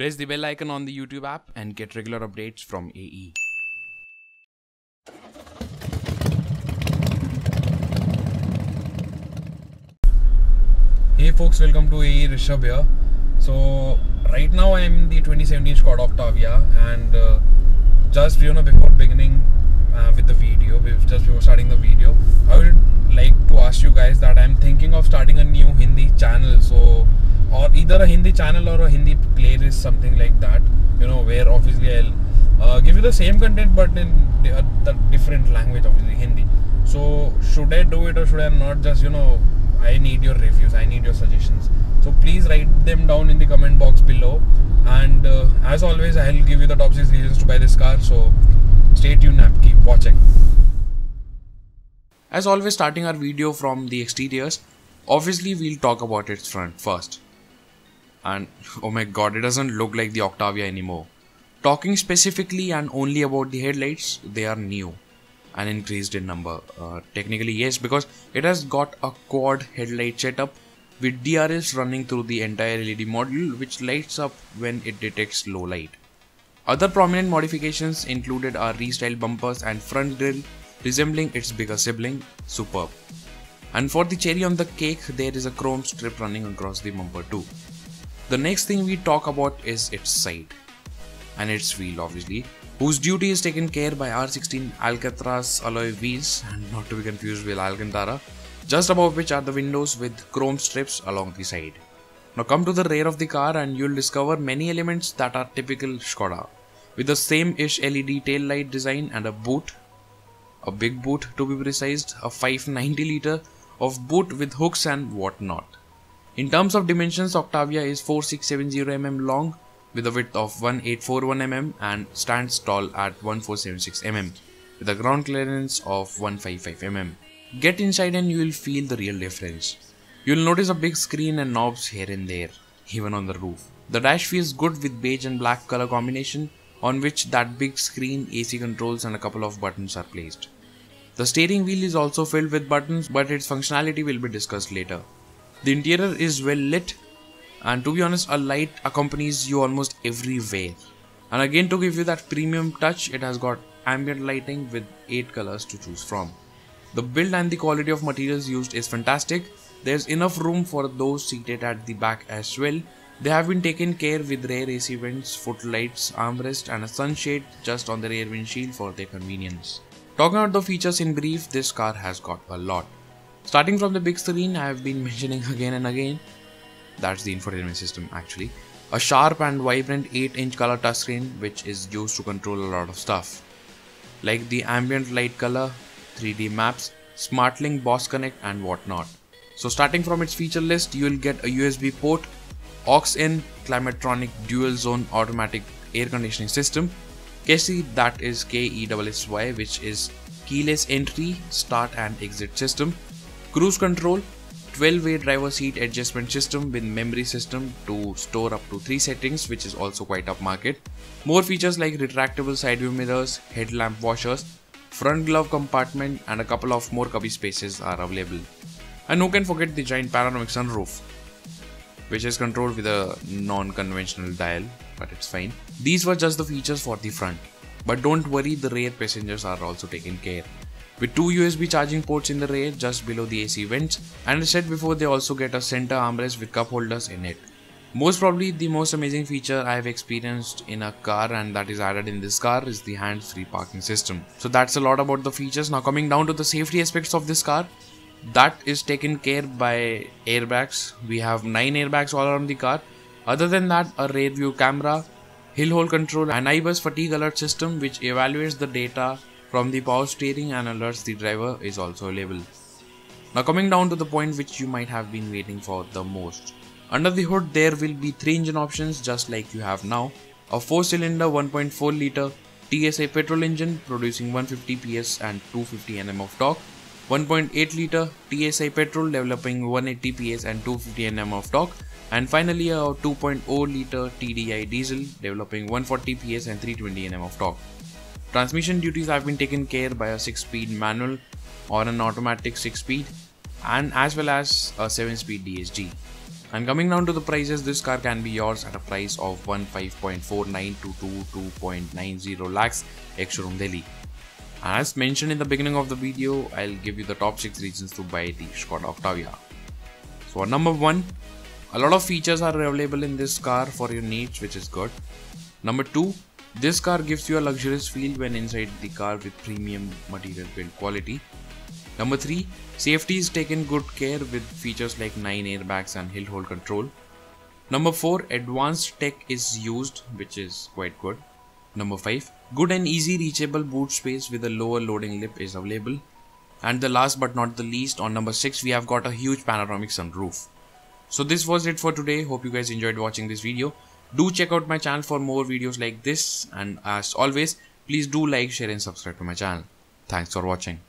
Press the bell icon on the YouTube app and get regular updates from AE. Hey folks, welcome to AE Rishabh here. So right now I am in the 2017 Skoda Octavia and uh, just you know before beginning uh, with the video, just before starting the video, I would like to ask you guys that I am thinking of starting a new Hindi channel. So or either a Hindi channel or a Hindi playlist, something like that. You know where obviously I'll uh, give you the same content but in the, uh, the different language, obviously Hindi. So should I do it or should I not? Just you know I need your reviews, I need your suggestions. So please write them down in the comment box below. And uh, as always, I'll give you the top six reasons to buy this car. So stay tuned and keep watching. As always, starting our video from the exteriors, obviously we'll talk about its front first. And oh my god, it doesn't look like the Octavia anymore. Talking specifically and only about the headlights, they are new and increased in number. Uh, technically, yes, because it has got a quad headlight setup with DRLs running through the entire LED module, which lights up when it detects low light. Other prominent modifications included are restyled bumpers and front grille resembling its bigger sibling, Superb. And for the cherry on the cake, there is a chrome strip running across the bumper too. The next thing we talk about is its side and its wheel obviously, whose duty is taken care by R16 Alcatraz alloy wheels and not to be confused with Alcantara, just above which are the windows with chrome strips along the side. Now come to the rear of the car and you'll discover many elements that are typical Skoda, with the same-ish LED tail light design and a boot, a big boot to be precise, a 590 liter of boot with hooks and whatnot. In terms of dimensions, Octavia is 4670 mm long with a width of 1841 mm and stands tall at 1476 mm with a ground clearance of 155 mm. Get inside and you will feel the real difference. You'll notice a big screen and knobs here and there, even on the roof. The dash feels good with beige and black color combination on which that big screen, AC controls and a couple of buttons are placed. The steering wheel is also filled with buttons but its functionality will be discussed later. The interior is well lit and to be honest a light accompanies you almost everywhere. And again to give you that premium touch it has got ambient lighting with 8 colors to choose from. The build and the quality of materials used is fantastic. There's enough room for those seated at the back as well. They have been taken care with rear AC vents, footlights, armrest and a sunshade just on the rear windshield for their convenience. Talking about the features in brief, this car has got a lot. Starting from the big screen, I have been mentioning again and again, that's the infotainment system actually. A sharp and vibrant 8 inch color touchscreen which is used to control a lot of stuff. Like the ambient light color, 3D maps, SmartLink Boss Connect and whatnot. So starting from its feature list, you will get a USB port, aux in, Climatronic dual zone automatic air conditioning system, KC that is KESSY which is keyless entry, start and exit system, cruise control, 12 way driver seat adjustment system with memory system to store up to 3 settings which is also quite upmarket. More features like retractable side view mirrors, headlamp washers, front glove compartment and a couple of more cubby spaces are available. And who can forget the giant panoramic sunroof which is controlled with a non-conventional dial but it's fine. These were just the features for the front. But don't worry the rear passengers are also taken care with two USB charging ports in the rear just below the AC vents and as said before they also get a center armrest with cup holders in it. Most probably the most amazing feature I have experienced in a car and that is added in this car is the hands-free parking system. So that's a lot about the features. Now coming down to the safety aspects of this car, that is taken care by airbags. We have 9 airbags all around the car. Other than that, a rear view camera, hill hold control and iBuzz fatigue alert system which evaluates the data from the power steering and alerts the driver is also available. Now coming down to the point which you might have been waiting for the most. Under the hood there will be 3 engine options just like you have now. A 4 cylinder 1.4 liter TSI petrol engine producing 150 PS and 250 Nm of torque. 1.8 liter TSI petrol developing 180 PS and 250 Nm of torque. And finally a 2.0 liter TDI diesel developing 140 PS and 320 Nm of torque. Transmission duties have been taken care by a 6-speed manual or an automatic 6-speed and as well as a 7-speed DSG. And coming down to the prices, this car can be yours at a price of 15.49 to 22.90 lakhs ex-showroom Delhi. As mentioned in the beginning of the video, I'll give you the top 6 reasons to buy the Skoda Octavia. So number 1, a lot of features are available in this car for your needs which is good. Number 2, this car gives you a luxurious feel when inside the car with premium material build quality. Number 3. Safety is taken good care with features like 9 airbags and hill hold control. Number 4. Advanced tech is used which is quite good. Number 5. Good and easy reachable boot space with a lower loading lip is available. And the last but not the least on number 6 we have got a huge panoramic sunroof. So this was it for today. Hope you guys enjoyed watching this video. Do check out my channel for more videos like this and as always please do like, share and subscribe to my channel. Thanks for watching.